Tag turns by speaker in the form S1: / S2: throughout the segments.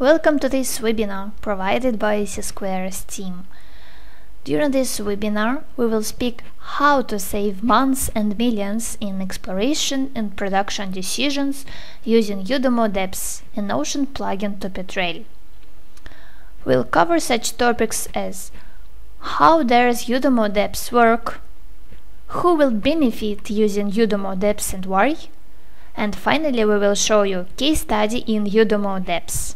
S1: Welcome to this webinar provided by Seisquare's team. During this webinar, we will speak how to save months and millions in exploration and production decisions using Udomore Depths, an Ocean plugin to Petrel. We'll cover such topics as how does Udomore Depths work, who will benefit using Udomore Depths and why, and finally we will show you case study in Udomore Depths.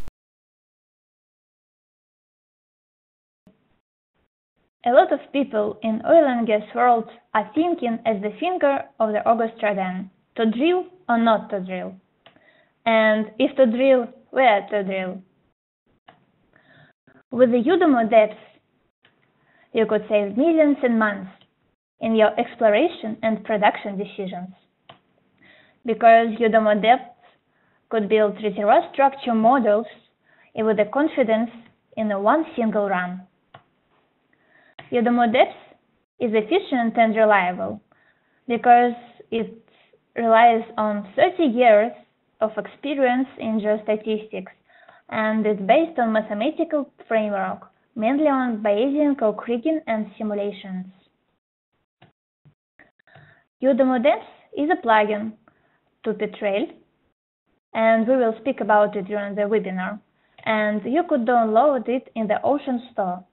S2: A lot of people in oil and gas world are thinking as the finger of the Auguste Rodin, to drill or not to drill. And if to drill, where to drill? With the Udomore depths, you could save millions in months in your exploration and production decisions. Because Udomore depths could build reservoir structure models with the confidence in one single run. Udomore Depths is efficient and reliable because it relies on 30 years of experience in geostatistics and is based on mathematical framework, mainly on Bayesian co-kriging and simulations. Udomore Depths is a plugin to Petrel, and we will speak about it during the webinar, and you could download it in the Ocean Store.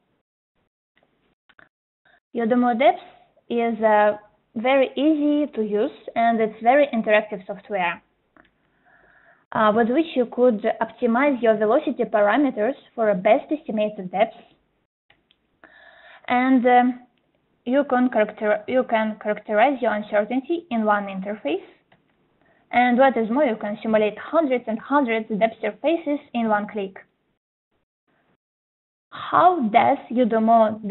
S2: Udomore Depths is uh, very easy to use and it's very interactive software uh, with which you could optimize your velocity parameters for a best estimated depth. And um, you can, you can characterize your uncertainty in one interface. And what is more, you can simulate hundreds and hundreds of depth surfaces in one click. How does Udomore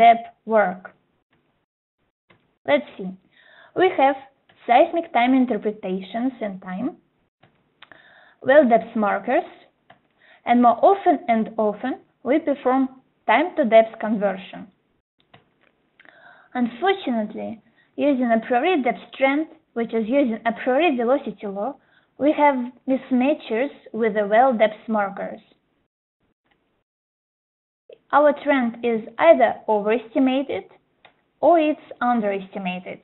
S2: work? Let's see. We have seismic time interpretations in time, well depth markers, and more often and often we perform time to depth conversion. Unfortunately, using a priori depth trend, which is using a priori velocity law, we have mismatches with the well depth markers. Our trend is either overestimated or it's underestimated.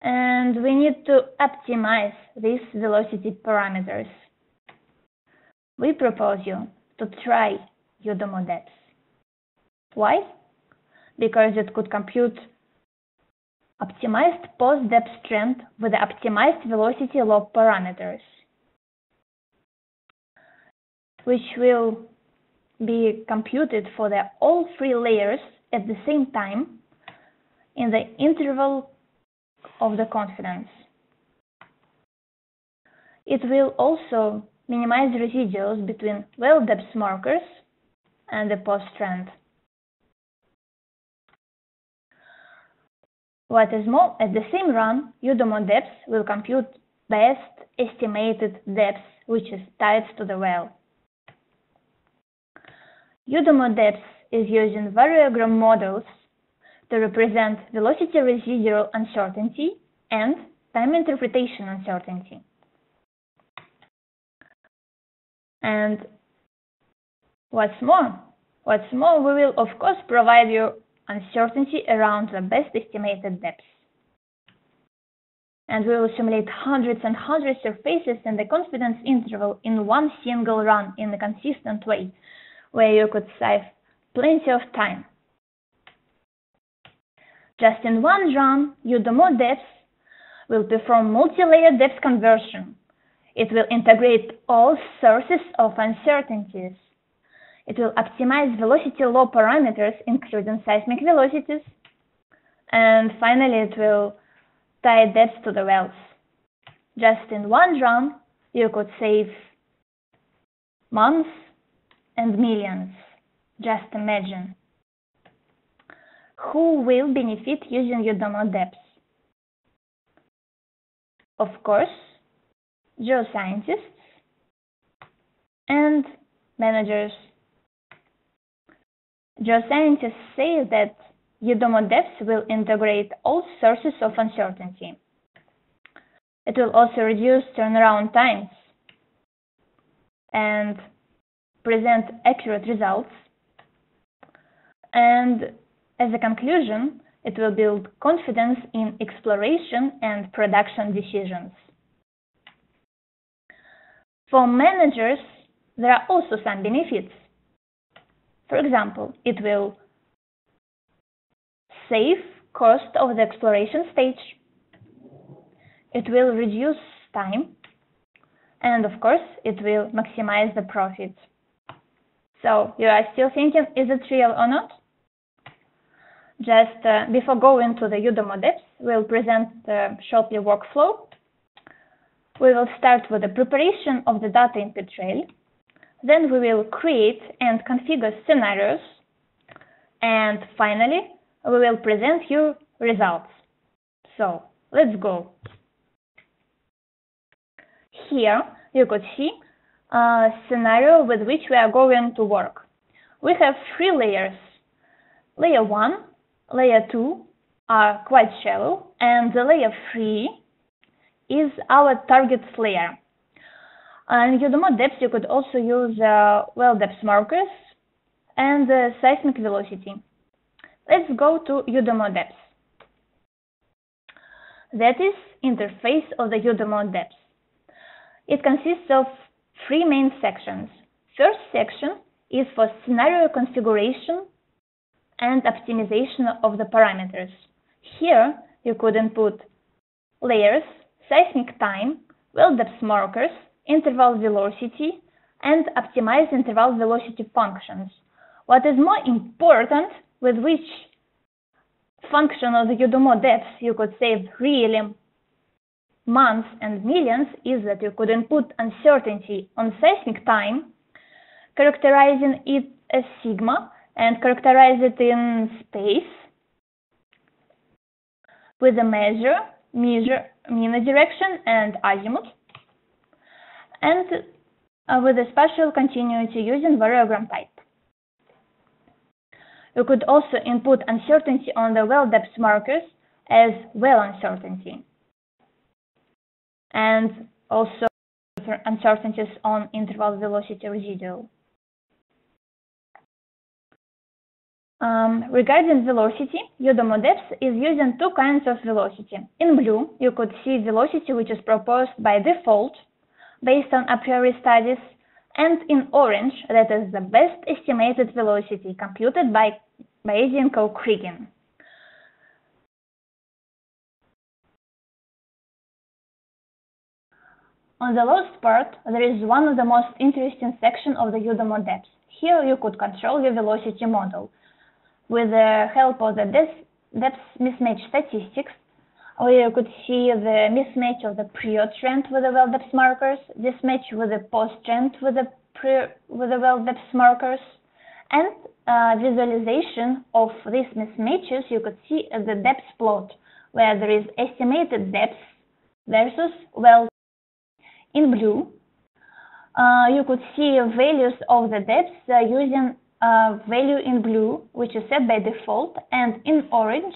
S2: And we need to optimize these velocity parameters. We propose you to try Udomore depths. Why? Because it could compute optimized post-depth trend with the optimized velocity law parameters, which will be computed for the all three layers at the same time in the interval of the confidence. It will also minimize residuals between well depth markers and the post trend. What is more, at the same run, Udomore depths will compute best estimated depth which is tied to the well. Udomore depths is using variogram models to represent velocity residual uncertainty and time interpretation uncertainty. And what's more, what's more, we will of course provide you uncertainty around the best estimated depth. And we will simulate hundreds and hundreds of surfaces in the confidence interval in one single run in a consistent way, where you could save plenty of time. Just in one run, Udomore Depths will perform multi-layer depth conversion. It will integrate all sources of uncertainties. It will optimize velocity law parameters, including seismic velocities. And finally, it will tie depths to the wells. Just in one run, you could save months and millions. Just imagine. Who will benefit using Udomore depths? Of course, geoscientists and managers. Geoscientists say that Udomore depths will integrate all sources of uncertainty. It will also reduce turnaround times and present accurate results. And as a conclusion, it will build confidence in exploration and production decisions. For managers, there are also some benefits. For example, it will save cost of the exploration stage. It will reduce time. And of course, it will maximize the profit. So you are still thinking, is it real or not? Just uh, before going to the Udomore depths, we'll present the shortly workflow. We will start with the preparation of the data in Petrel. Then we will create and configure scenarios. And finally, we will present you results. So let's go. Here you could see a scenario with which we are going to work. We have three layers. Layer 1 layer 2 are quite shallow, and the layer 3 is our target layer. And Udomore depth, you could also use uh, well depth markers and uh, seismic velocity. Let's go to Udomore depth. That is interface of the Udomore depth. It consists of three main sections. First section is for scenario configuration and optimization of the parameters. Here, you could input layers, seismic time, well depth markers, interval velocity, and optimize interval velocity functions. What is more important, with which function of the Udomore depth you could save really months and millions, is that you could input uncertainty on seismic time, characterizing it as sigma, and characterize it in space with a measure, measure, mean direction and azimuth, and uh, with a spatial continuity using variogram type. You could also input uncertainty on the well depth markers as well uncertainty, and also uncertainties on interval velocity residual. Um, regarding velocity, Udomore is using two kinds of velocity. In blue, you could see velocity which is proposed by default based on a priori studies, and in orange, that is the best estimated velocity computed by Bayesian co-kriging. On the last part, there is one of the most interesting section of the Udomore. Here you could control your velocity model with the help of the depth mismatch statistics, we could see the mismatch of the prior trend with the well depth markers, this match with the post trend with the pre with the well depth markers, and uh, visualization of these mismatches you could see the depth plot, where there is estimated depth versus well in blue. Uh, you could see values of the depths uh, using uh, value in blue, which is set by default, and in orange,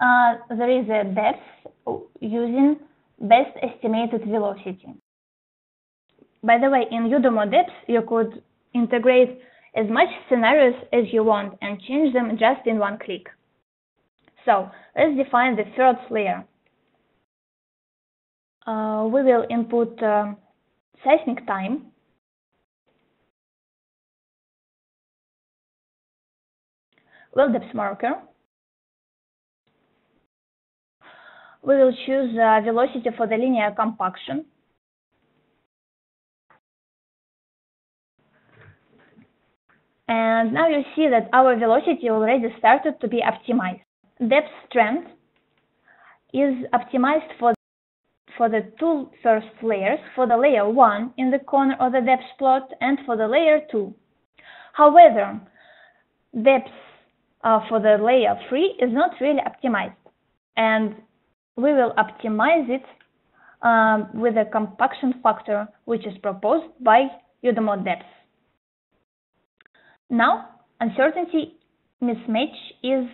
S2: uh, there is a depth using best estimated velocity. By the way, in Udomore depth, you could integrate as much scenarios as you want and change them just in one click. So let's define the third layer. Uh, we will input uh, seismic time well depth marker. We will choose uh, velocity for the linear compaction. And now you see that our velocity already started to be optimized. Depth strength is optimized for, for the two first layers, for the layer 1 in the corner of the depth plot and for the layer 2. However, depth uh, for the layer 3 is not really optimized. And we will optimize it um, with a compaction factor, which is proposed by Udomore Depth. Now, uncertainty mismatch is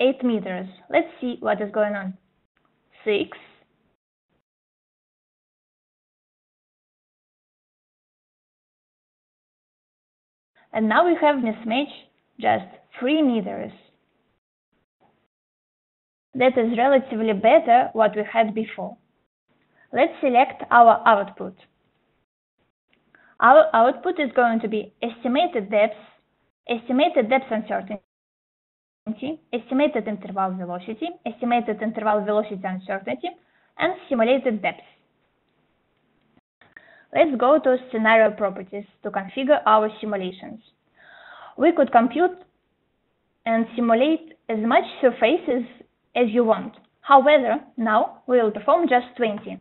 S2: 8 meters. Let's see what is going on. 6, and now we have mismatch just 3 meters. That is relatively better what we had before. Let's select our output. Our output is going to be estimated depth, estimated depth uncertainty, estimated interval velocity, estimated interval velocity uncertainty, and simulated depth. Let's go to scenario properties to configure our simulations. We could compute and simulate as much surfaces as you want. However, now we will perform just 20.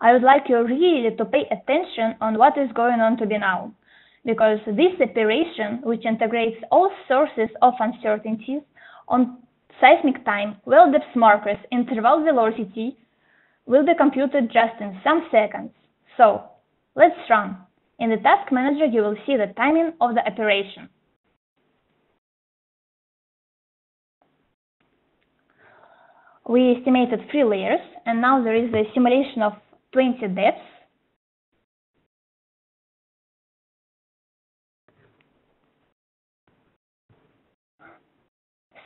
S2: I would like you really to pay attention on what is going on to be now, because this operation, which integrates all sources of uncertainties on seismic time, well depth markers, interval velocity, will be computed just in some seconds. So, let's run. In the task manager, you will see the timing of the operation. We estimated three layers, and now there is a simulation of 20 depths.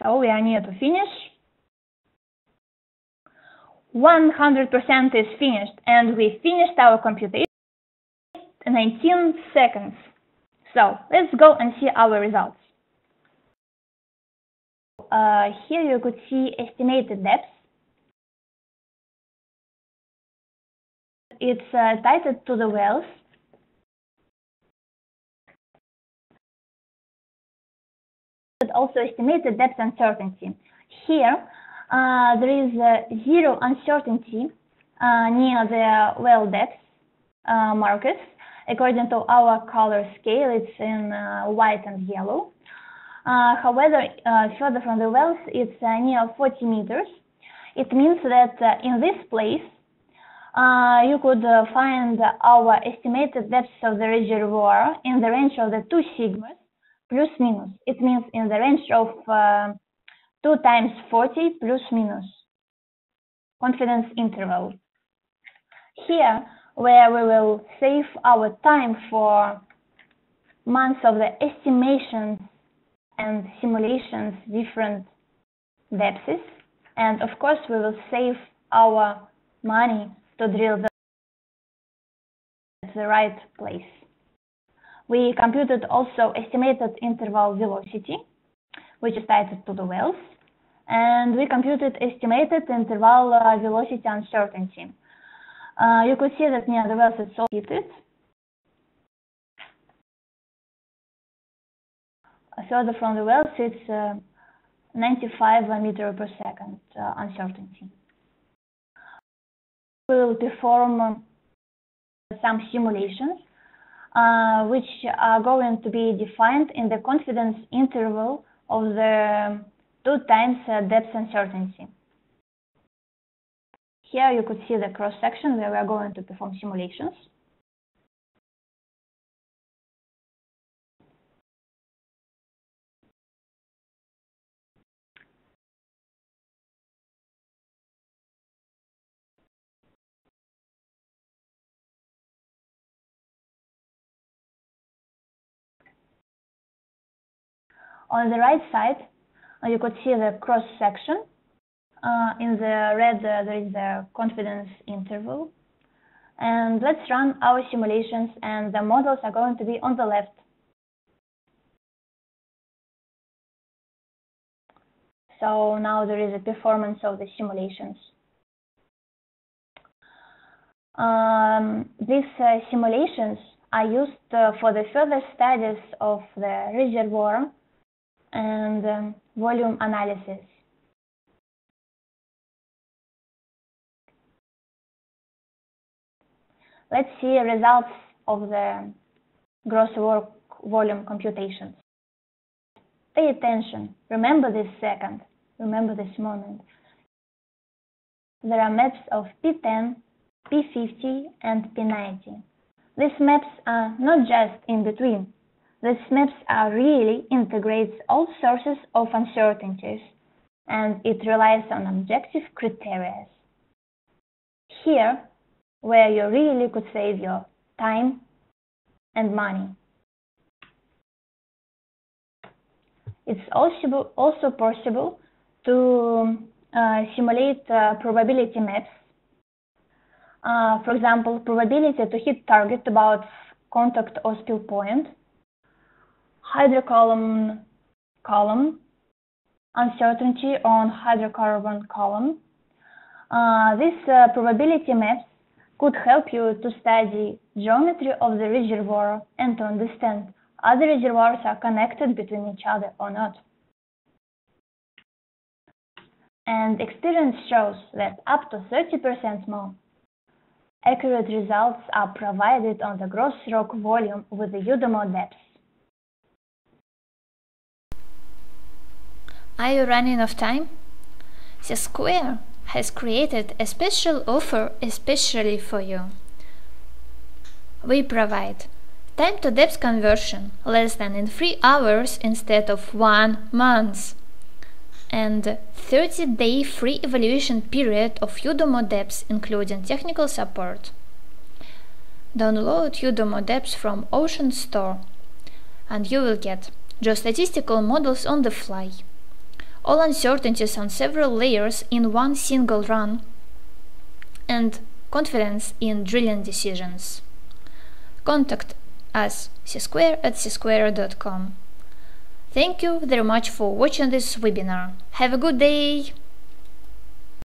S2: So we are near to finish. 100% is finished and we finished our computation 19 seconds. So let's go and see our results. Uh, here you could see estimated depth it's uh, tied to the wells. But also estimated depth uncertainty. Here, uh, there is uh, zero uncertainty uh, near the well depth uh, markers. According to our color scale, it's in uh, white and yellow. however, further from the wells, it's near 40 meters. It means that in this place, uh, you could uh, find our estimated depth of the reservoir in the range of the 2 sigmas plus minus. It means in the range of uh, 2 times 40 plus minus confidence interval. Here, where we will save our time for months of the estimations and simulations different depths and of course we will save our money to drill the, the right place. We computed also estimated interval velocity, which is tied to the wells, and we computed estimated interval uh, velocity uncertainty. You could see that near the wells it's all heated. Further from the wells, it's uh, 95 meter per second uh, uncertainty We will perform some simulations uh, which are going to be defined in the confidence interval of the two times uh, depth uncertainty. Here you could see the cross section where we are going to perform simulations. On the right side, you could see the cross section. Uh, in the red, uh, there is the confidence interval. And let's run our simulations and the models are going to be on the left. So now there is a performance of the simulations. Um, these uh, simulations are used uh, for the further studies of the reservoir and um, volume analysis. Let's see results of the gross rock volume computations. Pay attention. Remember this second. Remember this moment. There are maps of P10, P50, and P90. These maps are not just in between, These maps are really integrates all sources of uncertainties and it relies on objective criteria. Here, where you really could save your time and money. It's also, also possible to uh, simulate uh, probability maps. Uh, for example, probability to hit target about contact or spill point, hydrocarbon column, uncertainty on hydrocarbon column. Uh, these uh, probability maps could help you to study geometry of the reservoir and to understand other reservoirs are connected between each other or not. And experience shows that up to 30% more accurate results are provided on the gross rock volume with the Udomore depth.
S1: Are you running out of time? The Square has created a special offer especially for you. We provide time to depth conversion less than in 3 hours instead of 1 month and 30 day free evaluation period of Udomore Depths including technical support. Download Udomore Depths from Ocean Store and you will get geostatistical models on the fly all uncertainties on several layers in one single run, and confidence in drilling decisions. Contact us seisquare at seisquare.com. Thank you very much for watching this webinar. Have a good day!